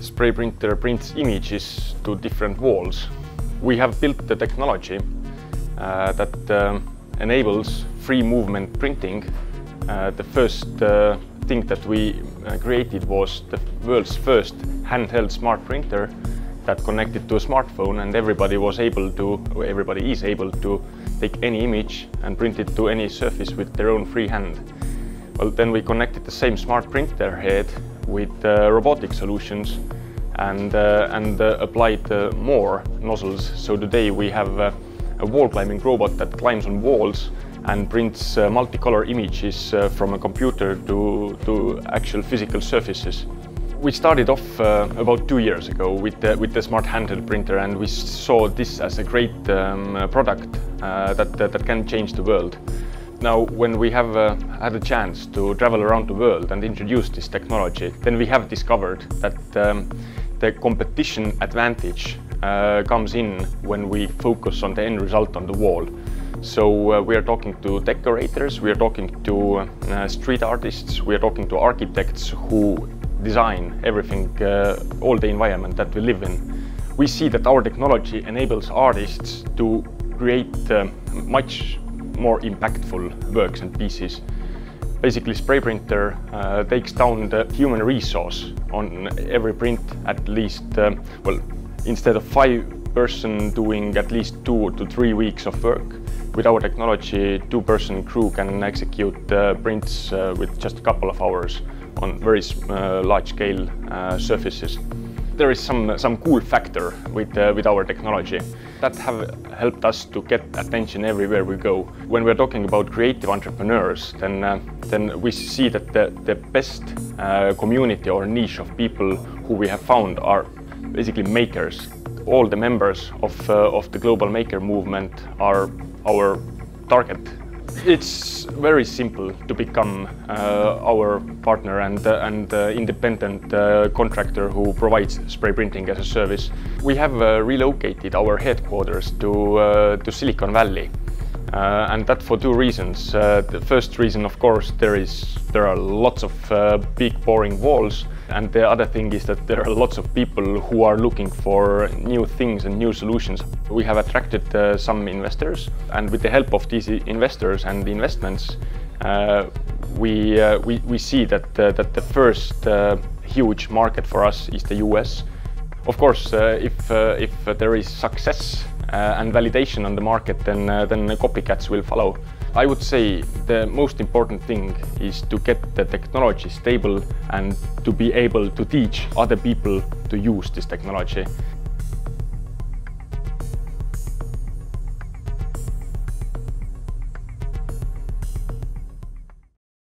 Sprayprinter prints images to different walls. We have built the technology uh, that um, enables free movement printing. Uh, the first uh, thing that we uh, created was the world's first handheld smart printer that connected to a smartphone and everybody was able to, everybody is able to take any image and print it to any surface with their own free hand. Well, then we connected the same smart printer head with uh, robotic solutions and, uh, and uh, applied more nozzles. So today we have a wall climbing robot that climbs on walls and prints multicolor images from a computer to, to actual physical surfaces. We started off uh, about two years ago with the, with the smart handheld printer and we saw this as a great um, product uh, that, that, that can change the world. Now, when we have uh, had a chance to travel around the world and introduce this technology, then we have discovered that um, the competition advantage uh, comes in when we focus on the end result on the wall. So uh, we are talking to decorators, we are talking to uh, street artists, we are talking to architects who design everything, uh, all the environment that we live in. We see that our technology enables artists to create uh, much more impactful works and pieces. Basically, Sprayprinter uh, takes down the human resource on every print at least, um, well, instead of five person doing at least two to three weeks of work, with our technology, two-person crew can execute uh, prints uh, with just a couple of hours on very uh, large-scale uh, surfaces. There is some some cool factor with uh, with our technology that have helped us to get attention everywhere we go. When we're talking about creative entrepreneurs, then uh, then we see that the the best community or niche of people who we have found are basically makers. All the members of of the global maker movement are our target. It's very simple to become uh, our partner and, uh, and uh, independent contractor who provides spray printing as a service. We have relocated our headquarters to, to Silicon Valley. Uh, and that for two reasons. Uh, the first reason, of course, there is there are lots of uh, big boring walls, and the other thing is that there are lots of people who are looking for new things and new solutions. We have attracted uh, some investors, and with the help of these investors and the investments, uh, we, uh, we we see that that the first huge market for us is the US. Of course, if if there is success and validation on the market, then, uh, then copycats will follow. I would say the most important thing is to get the technology stable and to be able to teach other people to use this technology.